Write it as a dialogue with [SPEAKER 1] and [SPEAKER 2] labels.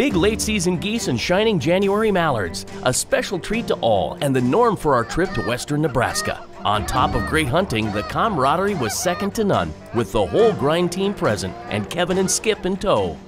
[SPEAKER 1] Big late season geese and shining January mallards, a special treat to all and the norm for our trip to western Nebraska. On top of great hunting, the camaraderie was second to none, with the whole grind team present and Kevin and Skip in tow.